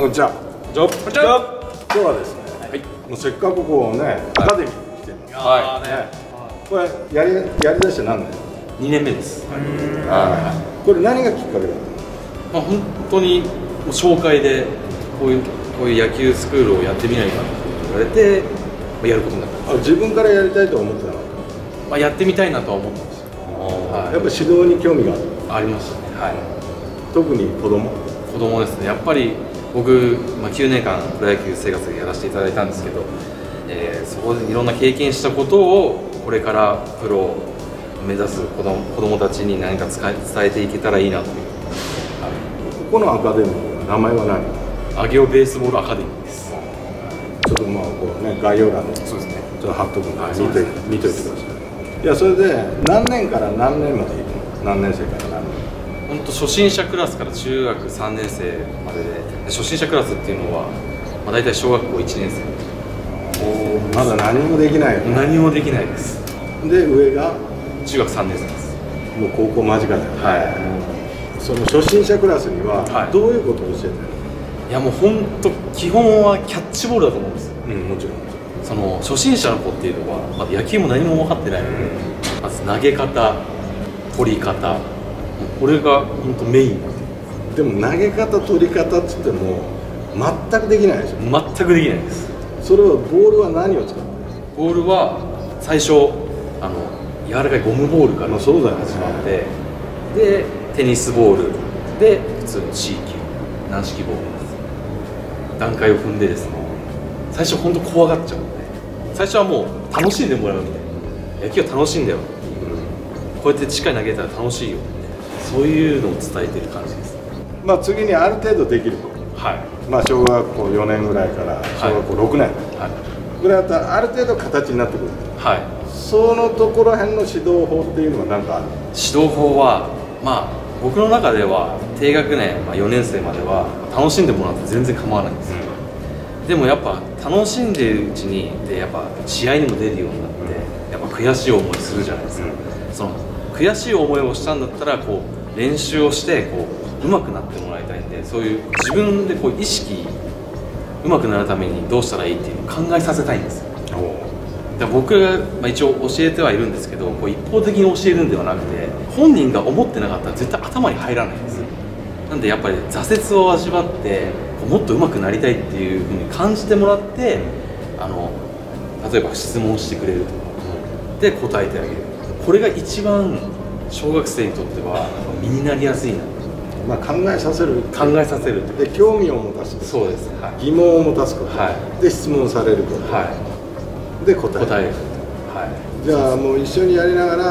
こんにちは。じゃあこんにちは。今日はですね、はいもうせっかくこうね、アカデミーに来てるんです。はね。これやりやりだして何年？い2年目です。はい。これ何がきっかけだっまあ本当に紹介でこういうこういう野球スクールをやってみないかって言われて、まあ、やることになったあ自分からやりたいと思ってた？の、まあ、やってみたいなとは思ってましたはい。やっぱ指導に興味がある。ありましたね。はい。特に子供？子供ですね。やっぱり僕、まあ、9年間プロ野球生活でやらせていただいたんですけど、えーそこでいろんな経験したことをこれからプロを目指す子供子供たちに何か伝えていけたらいいなという、ここのアカデミーの名前は何？はい、アゲオベースボールアカデミーです。ちょっとまあこうね概要欄に。ちょそうですね。っと貼っとくんではい見て見といてください。い。やそれで何年から何年までいるの？何年生から何年？本当初心者クラスから中学3年生まででで初心者クラスっていうのは、まあ、大体小学校1年生。まだ何もできない。よね何もできないです。で上が？中学3年生です。もう高校間近だよね。はその初心者クラスにははい。どういうことを教えてるの、いいやもう本当基本はキャッチボールだと思うんです。ようんもちろん。その初心者の子っていうのはまだ野球も何も分かってないので、まず投げ方取り方これが本当メイン。ででも投げ方取り方っつっても全くできないでしょ。全くできないです。それはボールは何を使ってるボールは最初あの柔らかいゴムボールから始まってでテニスボールで普通の C 級軟式ボール。です段階を踏んでですね最初本当怖がっちゃうんで最初はもう楽しんでもらうみたいな。野球は楽しいんだよっていう。こうやって近い投げたら楽しいよそういうのを伝えてる感じです。まあ次にある程度できる子はい。まあ小学校4年ぐらいから小学校6年。はい。ぐらいだったらある程度形になってくる。はい。そのところへんの指導法っていうのは何かある？指導法はまあ僕の中では低学年、まあ、4年生までは楽しんでもらって全然構わないんですよ、でもやっぱ楽しんでるうちにでやっぱ試合にも出るようになってやっぱ悔しい思いするじゃないですか、その悔しい思いをしたんだったらこう練習をしてこう上手くなってもらいたいんでそういう自分でこう意識上手くなるためにどうしたらいいっていうのを考えさせたいんです。よで僕が、まあ、一応教えてはいるんですけどこう一方的に教えるんではなくて本人が思ってなかったら絶対頭に入らないんです。なんでやっぱり挫折を味わってこうもっと上手くなりたいっていうふうに感じてもらってあの例えば質問してくれるとかで答えてあげる。これが一番小学生にとっては身になりやすいな。まあ考えさせる。考えさせる。ってで興味を持たすそうです。はい、疑問を持たすこと、はで質問されること、はで答えい、答える。はじゃあもう一緒にやりながら、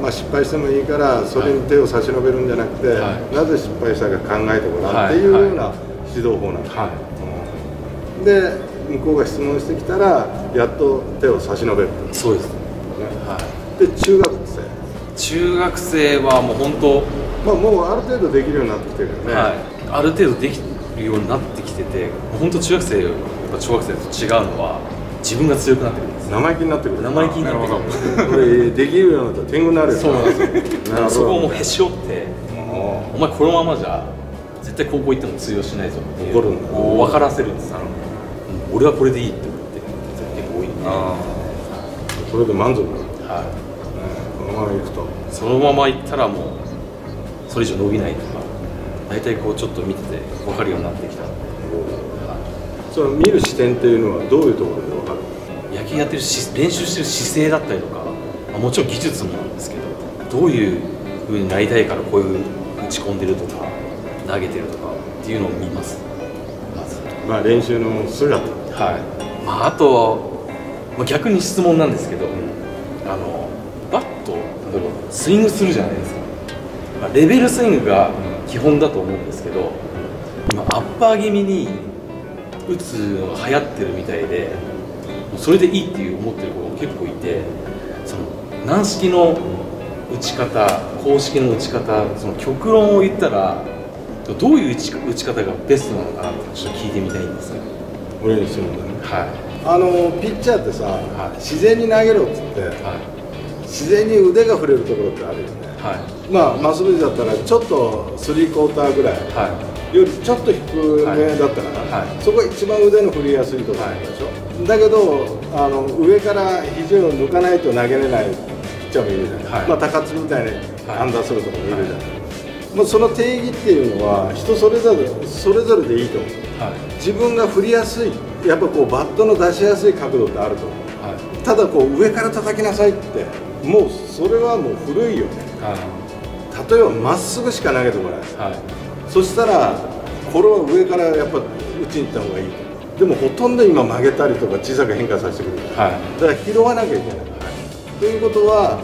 まあ、失敗してもいいからそれに手を差し伸べるんじゃなくて、はい。なぜ失敗したか考えてごらんはいってい。うような指導法なんです、い。はで向こうが質問してきたらやっと手を差し伸べるそうです。はで中学生、い中学生はもう本当まあ、もうある程度できるようになってきてるよね、はい、ある程度できるようになってきてて本当中学生と小学生と違うのは自分が強くなってくるんです。生意気になってくる。生意気になってくる。これできるようになったら天狗になるよ。そうなんですよ。そこをもうへし折っておお前このままじゃ絶対高校行っても通用しないぞっていう怒るんだ。分からせるんです俺はこれでいいって思って結構多いんで、はそれで満足。だ、ね、い、このままいくと。そのまま行ったらもうそれ以上伸びないとか大体こうちょっと見てて分かるようになってきた。その見る視点っていうのはどういうところで分かる？野球やってるし練習してる姿勢だったりとかまあもちろん技術もなんですけどどういう風になりたいからこういう打ち込んでるとか投げてるとかっていうのを見ます。まず。まあ練習の姿。はい。まああと、まあ、逆に質問なんですけど、あのバット例えばスイングするじゃないですか、まあ、レベルスイングが基本だと思うんですけど今アッパー気味に打つのが流行ってるみたいでそれでいいっていう思ってる子が結構いてその軟式の打ち方公式の打ち方その極論を言ったらどういう打ち打ち方がベストなのかなってちょっと聞いてみたいんですけど俺にしてもね。はい。あのピッチャーってさ、はい。自然に投げろっつってはい。自然に腕が触れるところってあるよね。はいまあマスブリだったらちょっとスリークォーターぐらい。はよりちょっと低めだったかな、はい。そこが一番腕の振りやすいところなんでしょ、だけどあの上から肘を抜かないと投げれないピッチャーもいるじゃない、はい。まあ、高津みたいにはい。アンダースローとかもいるじゃない、まあ、その定義っていうのは人それぞれそれぞれでいいと思う。いはい。自分が振りやすい。やっぱこうバットの出しやすい角度ってあると思う。はい。ただこう上から叩きなさいってもうそれはもう古いよね。は例えばまっすぐしか投げてもらえない。いはい。そしたらこれは上からやっぱ打ちに行った方がいい。でもほとんど今曲げたりとか小さく変化させてくる。からはい。だから拾わなきゃいけない、ということは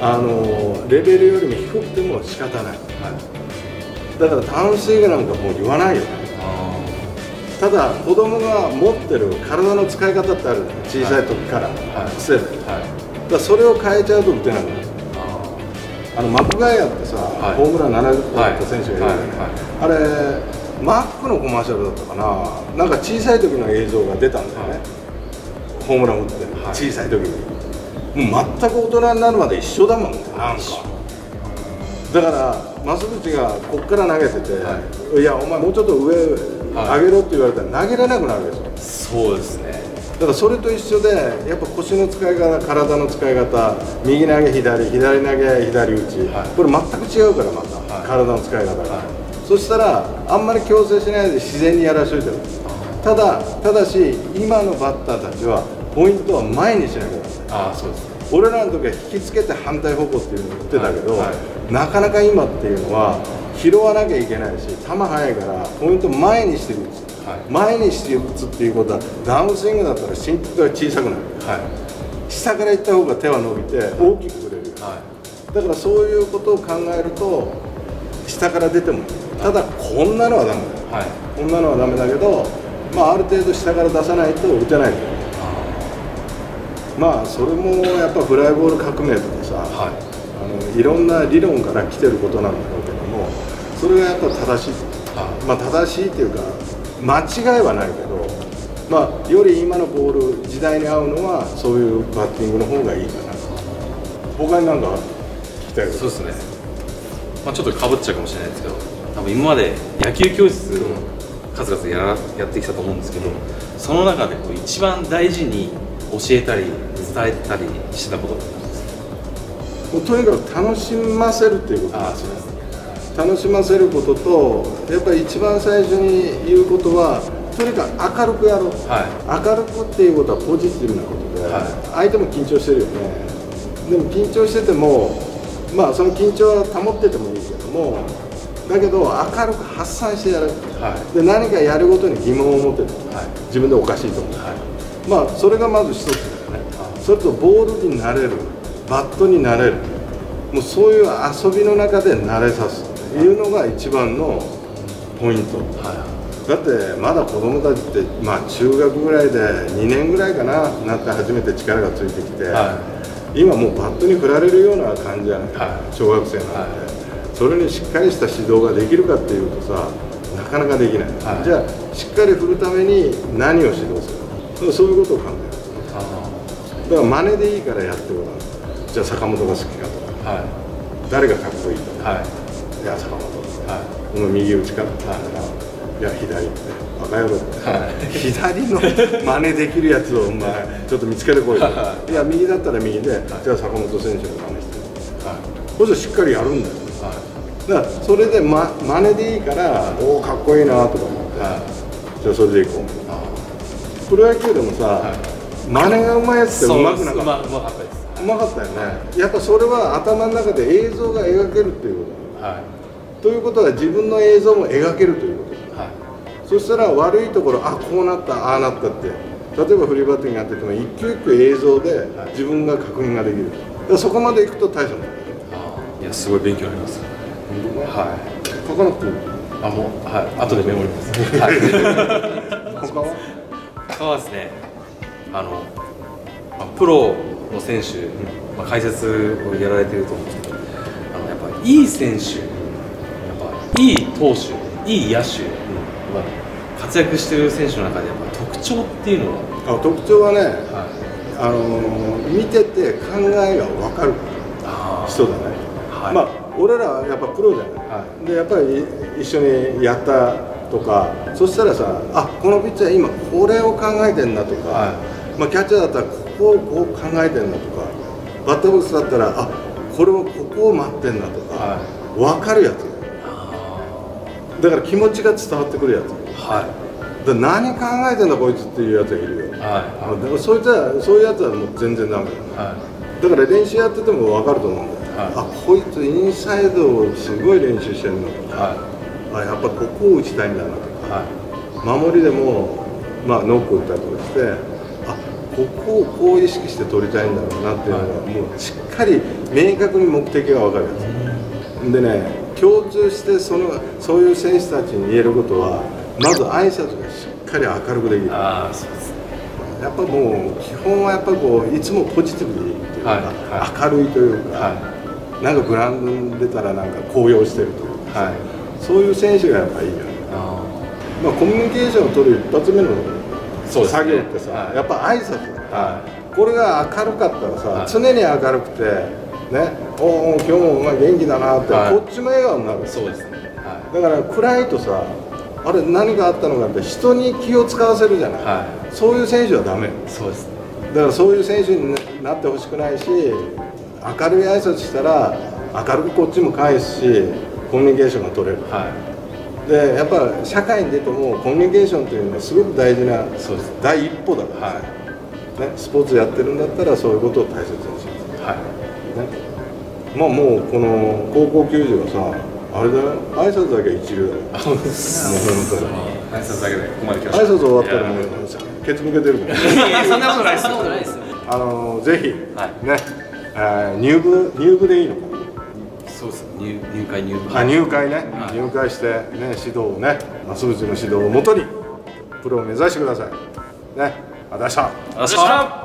あのレベルよりも低くても仕方ない。はい。だからタウンスイングなんかもう言わないよね。あただ子供が持ってる体の使い方ってある小さい時から、はい。癖で、あはい。だそれを変えちゃうと打てなくなるああのマクガイアってさ、はい。ホームラン70本打った選手がいるはいはいあれマックのコマーシャルだったかな。なんか小さい時の映像が出たんだよね、はい。ホームラン打って、はい。小さい時に。もう全く大人になるまで一緒だもんね。なんか。だから増口がこっから投げてて、、はい。やお前もうちょっと上はい上げろって言われたら投げれなくなるでしょ。そうですねだからそれと一緒でやっぱ腰の使い方体の使い方右投げ左左投げ左打ち、はい。これ全く違うからまた、はい。体の使い方が、はそしたらあんまり強制しないで自然にやらしといてるただただし今のバッターたちはポイントは前にしなきゃダメああそうですね。俺らの時は引きつけて反対方向っていうのを言ってたけど、なかなか今っていうのは拾わなきゃいけないし球速いからポイント前にして打つ、はい前にして打つっていうことはダウンスイングだったら振幅が小さくなる。はい。下から行った方が手は伸びて大きく振れる。はだからそういうことを考えると下から出てもいい。ただこんなのはダメだ。よこんなのはダメだけど、まあ、ある程度下から出さないと打てない。まあそれもやっぱフライボール革命とかさ、はい。あのいろんな理論から来てることなんだろうけどもそれがやっぱ正しい、はまあ、正しいっていうか間違いはないけど、まあ、より今のボール時代に合うのはそういうバッティングの方がいいかな。他になんか聞きたいこと？そうですね、まあ、ちょっとかぶっちゃうかもしれないですけど多分今まで野球教室を数々やらやってきたと思うんですけどその中でこう一番大事に教えたり伝えたりしてたことって何です？かもうとにかく楽しませるっていうことですね楽しませることとやっぱり一番最初に言うことはとにかく明るくやろう、は明るくっていうことはポジティブなことで、はい。相手も緊張してるよね。でも緊張しててもまあその緊張は保っててもいいけどもだけど明るく発散してやる、はい。で何かやるごとに疑問を持ってる、はい。自分でおかしいと思う、はい。まあそれがまず一つ。だよねそれとボールになれる。バットになれる。もうそういう遊びの中で慣れさす。というのが一番のポイント。はだってまだ子供たちってまあ中学ぐらいで2年ぐらいかななって初めて力がついてきて、は今もうバットに振られるような感じじゃない、はい。小学生なんで、はそれにしっかりした指導ができるかっていうとさなかなかできない、はい。じゃあしっかり振るために何を指導するそういうことを考える。あだから真似でいいからやってごらん。じゃあ坂本が好きかとか。あはい。誰がかっこいいとか、はいいや坂本はこの右打ちかって言ったら、い、や左って。バカ野郎。って、はい。左の真似できるやつをお前ちょっと見つけてこいよ。はい。や右だったら右で、じゃあ坂本選手の真似して。いはい。そしたらしっかりやるんだよ。はい。だからそれで、ま、真似でいいからおおかっこいいなとか思って、はい。じゃあそれでいこう。あプロ野球でもさ、はい。真似がうまいやつってうまくなかった？うまうまかったです。うまかったよね、やっぱそれは頭の中で映像が描けるっていうことはい。ということは自分の映像も描けるということはい。そしたら悪いところあこうなったああなったって。例えばフリーバッティングやってても一球一球映像ではい。自分が確認ができる、だからそこまでいくと大したもん。だああ。いやすごい勉強になります。はい。書かなくていいあもうはい。後でメモります。はい。他は？他はですねあの、まあ、プロの選手、まあ、解説をやられてると思うんですけどいい選手。やっぱいい投手。いい野手、まあ、活躍してる選手の中でやっぱ特徴っていうのは、あ特徴はね、はい、あのー見てて考えが分かるあ人だね、はい。まあ俺らはやっぱプロじゃない、はでやっぱり一緒にやったとかそしたらさあこのピッチャー今これを考えてんだとか、はまあ、キャッチャーだったらここをこう考えてんだとかバッターボックスだったらあこれをここを待ってんだとか、は分かるやつ。あだから気持ちが伝わってくるやつ。ーはだから何考えてんだこいつっていうやつがいるよ。い。はだからそいつはそういうやつはもう全然ダメだ。い。はだから練習やってても分かると思うんだよ、はい。あこいつインサイドをすごい練習してるの。とい。か、はあやっぱここを打ちたいんだな。とい。かは守りでも、まあ、ノック打ったりとかしてあここをこう意識して取りたいんだろうなっていうのが、もうしっかり明確に目的が分かるやつでね共通してそのそういう選手たちに言えることはまず挨拶がしっかり明るくできる。いああそうですね。やっぱもう基本はやっぱこういつもポジティブでいいうか、はいは明るいというか、はなんかグラウンドに出たらなんか高揚してるというか、はい。そういう選手がやっぱいいよね、あまあ、コミュニケーションを取る一発目の作業ってさ、はい。やっぱ挨拶はこれが明るかったらさ、はい。常に明るくてね。おお今日もお前元気だなって、はい。こっちも笑顔になる。いそうですね。はだから暗いとさあれ何があったのかって人に気を使わせるじゃない、い。はそういう選手はダメ。いそうですね。だからそういう選手になってほしくないし明るい挨拶したら明るくこっちも返すしコミュニケーションが取れる。はでやっぱ社会に出てもコミュニケーションっていうのはすごく大事なそうです。第一歩だいから、はね、スポーツやってるんだったらそういうことを大切にしいはい。ます、ね、まあもうこの高校球児はさあれだよ挨拶だけは一流だよ。もう本当に挨拶だけでここまで来ました挨拶終わったらもうケツ向けてる。もんいやそんなことないですよあのぜひ、はいね、えー入部入部でいいのかそうです入入会入部あ入会ね、はい入会して、ね、指導をね、増渕の指導をもとにプロを目指してください。ね、ありがとうございました。